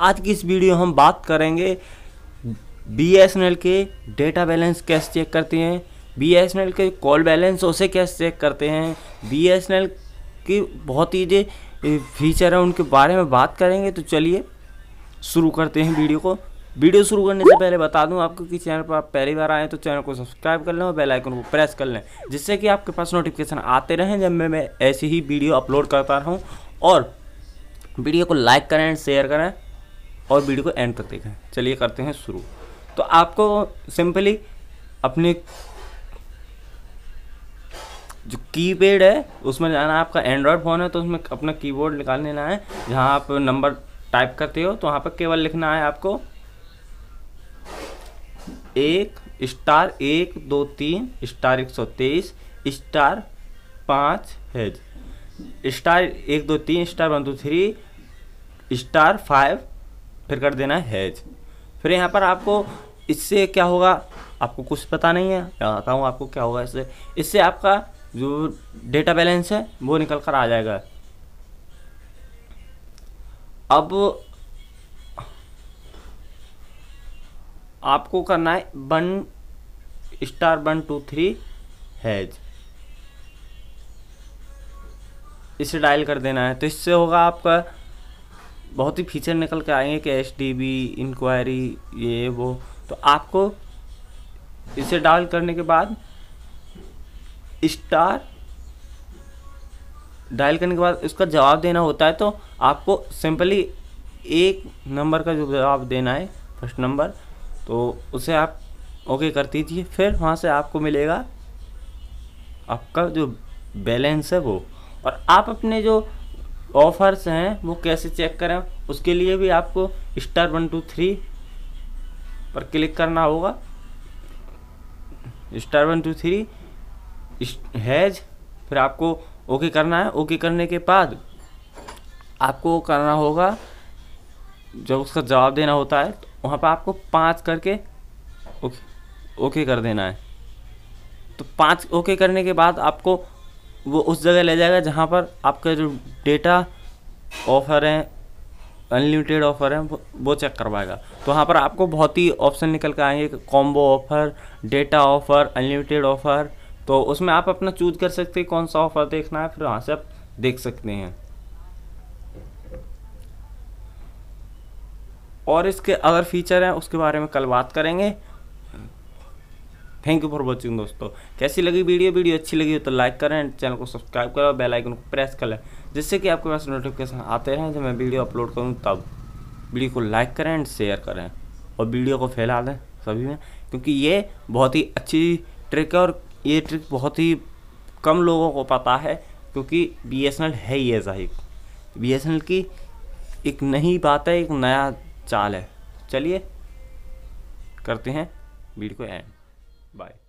आज की इस वीडियो हम बात करेंगे बीएसएनएल के डेटा बैलेंस कैसे चेक करते हैं? बीएसएनएल के कॉल बैलेंस उसे कैसे चेक करते हैं? बीएसएनएल की बहुत ही जो फीचर है, उनके बारे में बात करेंगे तो चलिए शुरू करते हैं वीडियो को। वीडियो शुरू करने से पहले बता दूँ आपको कि चैनल पर आप पहली बार आए तो चैनल को सब्सक्राइब कर लें और बेल आइकन को प्रेस कर लें, जिससे कि आपके पास नोटिफिकेशन आते रहें जब मैं मैं ऐसी ही वीडियो अपलोड करता रहूँ। और वीडियो को लाइक करें शेयर करें और वीडियो को एंड तक देखें। चलिए करते हैं शुरू। तो आपको सिंपली अपने जो कीपैड है, उसमें जाना आपका एंड्रॉयड फ़ोन है तो उसमें अपना कीबोर्ड निकाल लेना है। जहाँ आप नंबर टाइप करते हो तो वहाँ पर केवल लिखना है आपको एक, स्टार एक, दो, तीन, स्टार एक सौ तेईस, स्टार पाँच हैज़ स्टार एक, दो, तीन, star one, two, three, star five फिर कर देना है हैज़। फिर यहाँ पर आपको इससे क्या होगा? आपको कुछ पता नहीं है। बताता हूँ, आपको क्या होगा इससे? इससे आपका जो डेटा बैलेंस है, वो निकल कर आ जाएगा। अब आपको करना है one star one two three hash. इसे डायल कर देना है। तो इससे होगा आपका बहुत ही फीचर निकल के आएँगे कि एच डी बी इंक्वायरी ये, वो। तो आपको इसे डायल करने के बाद स्टार डायल करने के बाद इसका जवाब देना होता है तो आपको सिंपली एक नंबर का जो जवाब देना है फ़र्स्ट नंबर तो उसे आप ओके कर दीजिए। फिर वहाँ से आपको मिलेगा आपका जो बैलेंस है वो। और आप अपने जो ऑफर्स हैं, वो कैसे चेक करें? उसके लिए भी आपको स्टार वन टू थ्री पर क्लिक करना होगा। Star one two three hash, फिर आपको ओके करना है। ओके करने के बाद आपको करना होगा, जब उसका जवाब देना होता है तो वहाँ पर आपको पाँच करके ओके ओके कर देना है। तो पाँच ओके करने के बाद आपको वो उस जगह ले जाएगा जहाँ पर आपका जो डेटा ऑफ़र है अनलिमिटेड ऑफ़र है, वो चेक करवाएगा। तो वहाँ पर आपको बहुत ही ऑप्शन निकल कर आएँगे combo offer data offer unlimited offer तो उसमें आप अपना चूज़ कर सकते हैं कौन सा ऑफ़र देखना है, फिर वहाँ से आप देख सकते हैं। और इसके अगर फीचर हैं, उसके बारे में कल बात करेंगे। थैंक यू फॉर वॉचिंग दोस्तों। कैसी लगी वीडियो? वीडियो अच्छी लगी हो तो लाइक करें चैनल को सब्सक्राइब करें और बेल आइकन को प्रेस कर लें, जिससे कि आपके पास नोटिफिकेशन आते रहें जब मैं वीडियो अपलोड करूँ, तब वीडियो को लाइक करें एंड शेयर करें। और वीडियो को फैला दें सभी में, क्योंकि ये बहुत ही अच्छी ट्रिक है और ये ट्रिक बहुत ही कम लोगों को पता है, क्योंकि BSNL है ही ऐसा ही। बी की एक नई बात है, एक नया चाल है। चलिए, करते हैं वीडियो को एंड Bye.